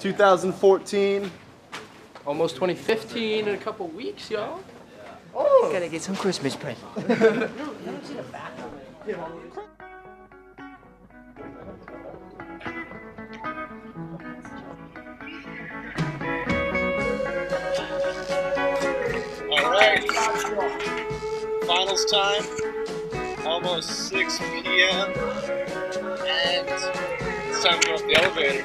Two thousand fourteen. Almost 2015 in a couple weeks, y'all. Oh! Gotta get some Christmas presents. All right. Finals time. Almost 6 p.m. And it's time to go up the elevator.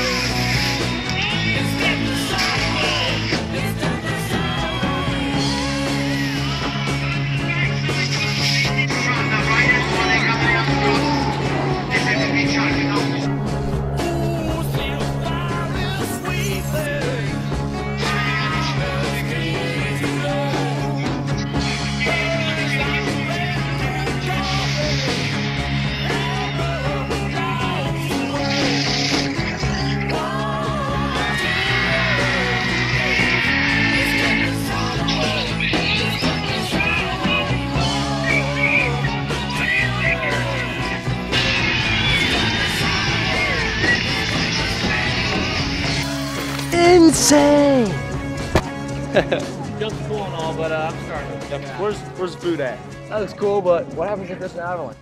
Insane! Just cool and all, but uh, I'm starting. Where's Where's the food at? That looks cool, but what happens if there's an avalanche?